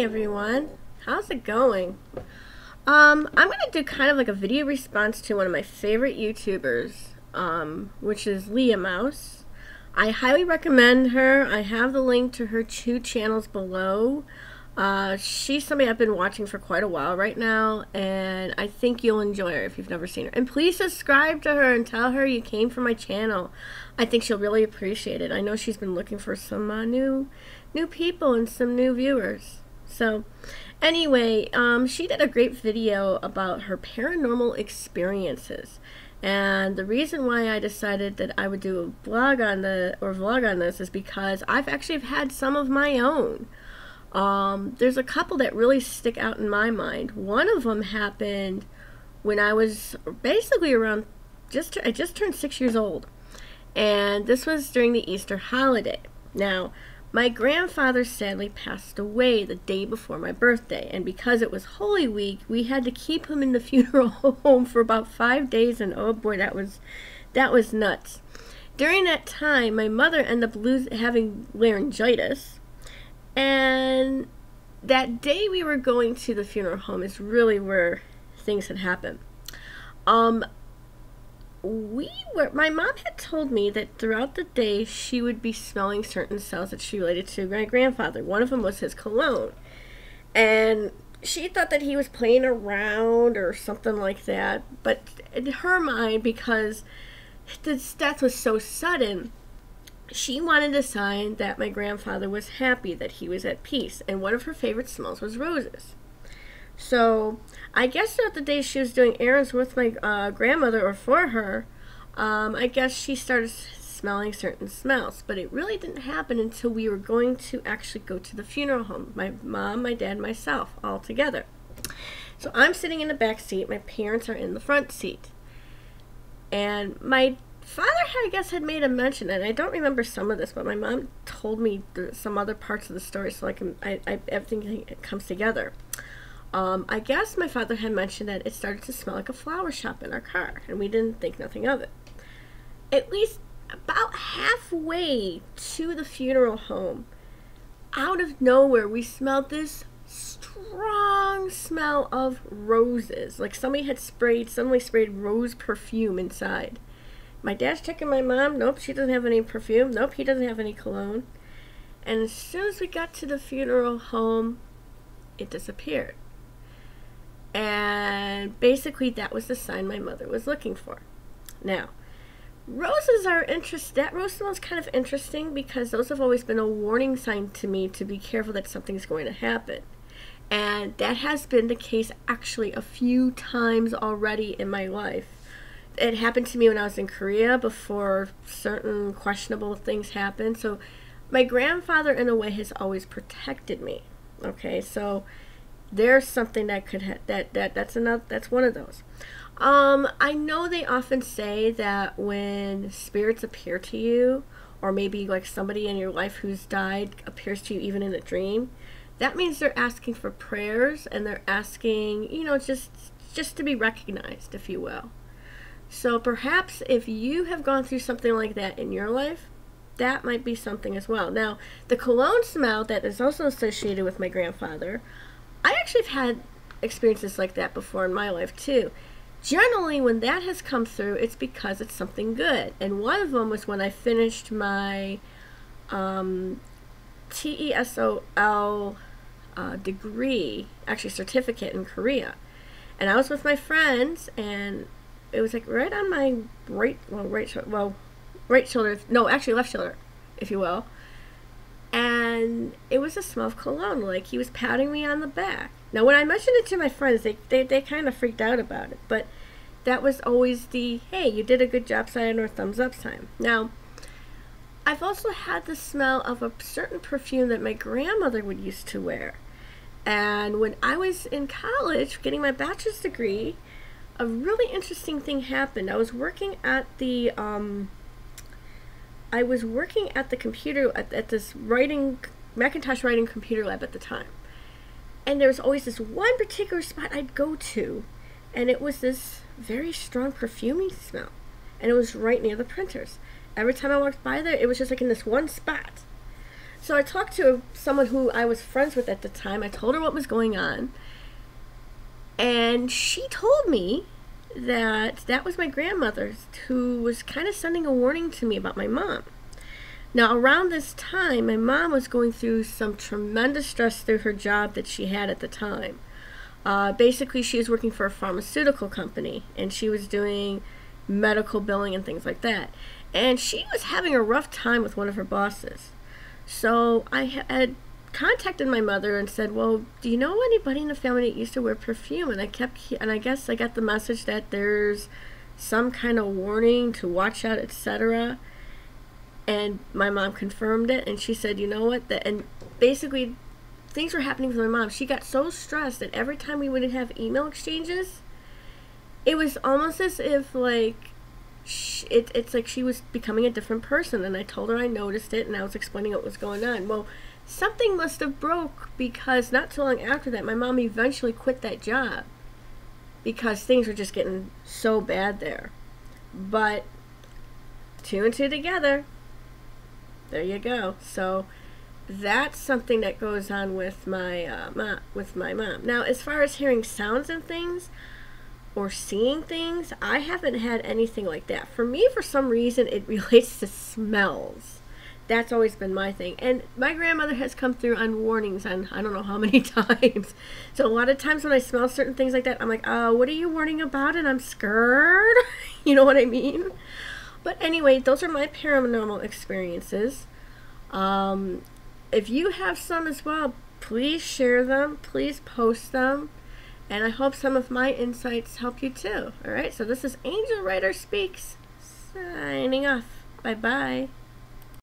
Everyone, how's it going? Um, I'm gonna do kind of like a video response to one of my favorite YouTubers, um, which is Leah Mouse. I highly recommend her. I have the link to her two channels below. Uh, she's somebody I've been watching for quite a while right now, and I think you'll enjoy her if you've never seen her. And please subscribe to her and tell her you came from my channel. I think she'll really appreciate it. I know she's been looking for some uh, new, new people and some new viewers. So, anyway, um, she did a great video about her paranormal experiences. And the reason why I decided that I would do a blog on the or vlog on this is because I've actually had some of my own. Um, there's a couple that really stick out in my mind. One of them happened when I was basically around just I just turned six years old, and this was during the Easter holiday. Now, my grandfather sadly passed away the day before my birthday, and because it was Holy Week, we had to keep him in the funeral home for about five days, and oh boy, that was that was nuts. During that time, my mother ended up having laryngitis, and that day we were going to the funeral home is really where things had happened. Um, we were, my mom had told me that throughout the day she would be smelling certain smells that she related to my grandfather. One of them was his cologne. And she thought that he was playing around or something like that. But in her mind, because his death was so sudden, she wanted a sign that my grandfather was happy, that he was at peace, and one of her favorite smells was roses. So I guess throughout the day she was doing errands with my uh, grandmother or for her, um, I guess she started smelling certain smells. But it really didn't happen until we were going to actually go to the funeral home. My mom, my dad, myself, all together. So I'm sitting in the back seat. My parents are in the front seat. And my father, I guess, had made a mention, and I don't remember some of this, but my mom told me some other parts of the story, so I can, I, I everything comes together. Um, I guess my father had mentioned that it started to smell like a flower shop in our car, and we didn't think nothing of it. At least about halfway to the funeral home, out of nowhere, we smelled this strong smell of roses. Like somebody had sprayed, suddenly sprayed rose perfume inside. My dad's checking my mom. Nope, she doesn't have any perfume. Nope, he doesn't have any cologne. And as soon as we got to the funeral home, it disappeared. And basically, that was the sign my mother was looking for. Now, roses are interest. That rose smells kind of interesting because those have always been a warning sign to me to be careful that something's going to happen. And that has been the case actually a few times already in my life. It happened to me when I was in Korea before certain questionable things happened. So, my grandfather, in a way, has always protected me. Okay, so there's something that could ha- that that that's another that's one of those. Um, I know they often say that when spirits appear to you, or maybe like somebody in your life who's died appears to you even in a dream, that means they're asking for prayers and they're asking, you know, just just to be recognized, if you will. So perhaps if you have gone through something like that in your life, that might be something as well. Now, the cologne smell that is also associated with my grandfather, I actually have had experiences like that before in my life too. Generally, when that has come through, it's because it's something good. And one of them was when I finished my um, TESOL uh, degree, actually certificate in Korea. And I was with my friends, and it was like right on my right, well, right, well, right shoulder. No, actually left shoulder, if you will and it was a smell of cologne. Like he was patting me on the back. Now, when I mentioned it to my friends, they they, they kind of freaked out about it, but that was always the hey, you did a good job sign or thumbs up sign. Now, I've also had the smell of a certain perfume that my grandmother would used to wear. And when I was in college getting my bachelor's degree, a really interesting thing happened. I was working at the um, I was working at the computer at, at this writing Macintosh writing computer lab at the time. And there was always this one particular spot I'd go to, and it was this very strong perfuming smell. And it was right near the printers. Every time I walked by there, it was just like in this one spot. So I talked to someone who I was friends with at the time. I told her what was going on. And she told me that that was my grandmother who was kind of sending a warning to me about my mom. Now, around this time, my mom was going through some tremendous stress through her job that she had at the time. Uh, basically, she was working for a pharmaceutical company and she was doing medical billing and things like that. And she was having a rough time with one of her bosses. So I had contacted my mother and said, "Well, do you know anybody in the family that used to wear perfume?" And I kept, and I guess I got the message that there's some kind of warning to watch out, etc. And my mom confirmed it, and she said, "You know what?" That and basically, things were happening with my mom. She got so stressed that every time we would have email exchanges, it was almost as if like. She, it, it's like she was becoming a different person and i told her i noticed it and i was explaining what was going on well something must have broke because not too long after that, my mom eventually quit that job because things were just getting so bad there. But two and two together, there you go. So that's something that goes on with my uh, ma- with my mom. Now, as far as hearing sounds and things or seeing things, I haven't had anything like that. For me, for some reason, it relates to smells that's always been my thing. And my grandmother has come through on warnings on I don't know how many times. So a lot of times when I smell certain things like that, I'm like, oh, what are you warning about? And I'm scared. you know what I mean? But anyway, those are my paranormal experiences. Um, if you have some as well, please share them. Please post them. And I hope some of my insights help you too. All right, so this is Angel Writer Speaks, signing off. Bye bye.